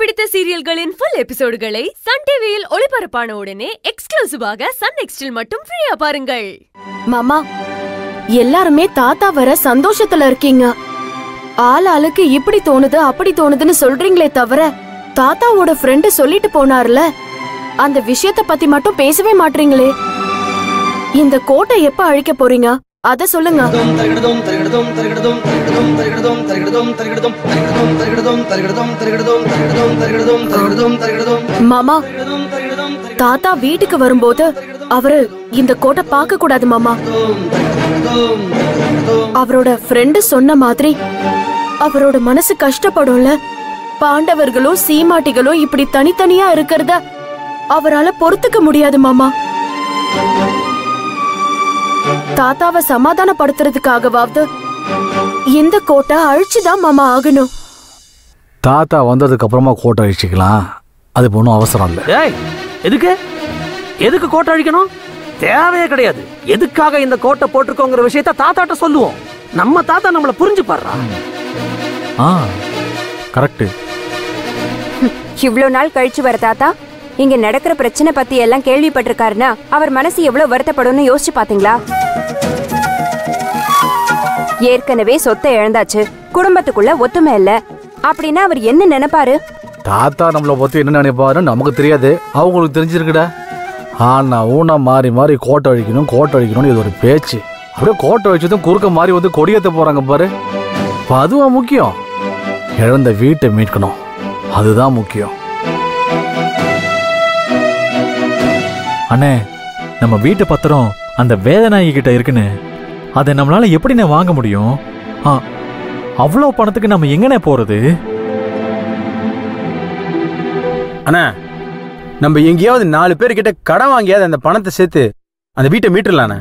பிடித்த சீரியல்களின் full எபிசோடுகளை Sun டிவியில் ஒளிபரப்பான உடனே எக்ஸ்க்ளூசிவாக சன் நெக்ஸ்டில் மட்டும் ஃப்ரீயா பாருங்கள். மாமா எல்லாருமே தாத்தா வர சந்தோஷத்துல இருக்கீங்க. ஆள் ஆளுக்கு இப்படி தோணுது அப்படி தோணுதுன்னு சொல்றீங்களே தவிர தாத்தாவோட ஃப்ரெண்டு சொல்லிட்டு போனார்ல அந்த விஷயத்த பத்தி மட்டும் பேசவே மாட்டீங்களே இந்த கோட்டை எப்ப அழிக்க போறீங்க? அத சொல்லுங்க. தரிகிடதும் தரிகிடதும் தரிகிடதும் தரிகிடதும் தரிகிடதும் தரிகிடதும் தரிகிடதும் தரிகிடதும் தரிகிடதும் தரிகிடதும் தரிகிடதும் மாமா தாத்தா வீட்டுக்கு வரும்போது அவரு இந்த கோட்டை பார்க்க கூடாது மாமா அவரோட ஃப்ரெண்டு சொன்ன மாதிரி அவரோட மனசு கஷ்டப்படும்ல பாண்டவர்களும் சீமாட்டிகளும் இப்படி தனித்தனியா இருக்கிறத அவரால பொறுத்துக்க முடியாது மாமா தாத்தாவை சமாதானப்படுத்துறதுக்காகவாவது இந்த கோட்டை அழிச்சுதான் மாமா ஆகணும்? தாத்தா வந்ததுக்கு அப்புறமா கோட்டை அழிச்சிக்கலாம். அது ஒன்றும் அவசரம் இல்லை. ஏய் எதுக்கு? எதுக்கு கோட்டை அழிக்கணும்? தேவையே கிடையாது. எதுக்காக இந்த கோட்டை போட்டிருக்கோங்கிற விஷயத்த தாத்தாட்ட சொல்லுவோம். நம்ம தாத்தா நம்மள புரிஞ்சு பாடுறா ஆ கரெக்டு இவ்ளோ நாள் கழிச்சு வர தாத்தா இங்க நடக்கிற பிரச்சனை பத்தி எல்லாம் கேள்விப்பட்டிருக்காருன்னா அவர் மனசு எவ்வளவு வருத்தப்படும்னு யோசிச்சு பாத்தீங்களா? ஏற்கனவே சொத்தை இழந்தாச்சு. குடும்பத்துக்குள்ள ஒத்துமை இல்ல. அப்படின்னா அவர் என்ன நினைப்பாரு? தாத்தா நம்மளை பத்தி என்ன நினைப்பாருன்னு நமக்கு தெரியாது. அவங்களுக்கு தெரிஞ்சிருக்குடா. ஆனா ஊனா மாறி மாறி கோட்டை அழிக்கணும் கோட்டை அழிக்கணும்னு இது ஒரு பேச்சு. அப்படியே கோட்டை வச்சதும் குறுக்க மாறி வந்து கொடியேற்ற போறாங்க பாரு. அதுவா முக்கியம்? இழந்த வீட்டை மீட்கணும். அதுதான் முக்கியம். அண்ணே நம்ம வீட்டு பத்திரம் அந்த வேதநாயகி கிட்ட இருக்குன்னு அதை நம்மளால எப்படிண்ணே வாங்க முடியும்? ஆ அவ்வளோ பணத்துக்கு நம்ம எங்கண்ணே போறது? அண்ணா நம்ம எங்கேயாவது நாலு பேர்கிட்ட கடன் வாங்கியாவது அந்த பணத்தை சேர்த்து அந்த வீட்டை மீட்டுடலாண்ணே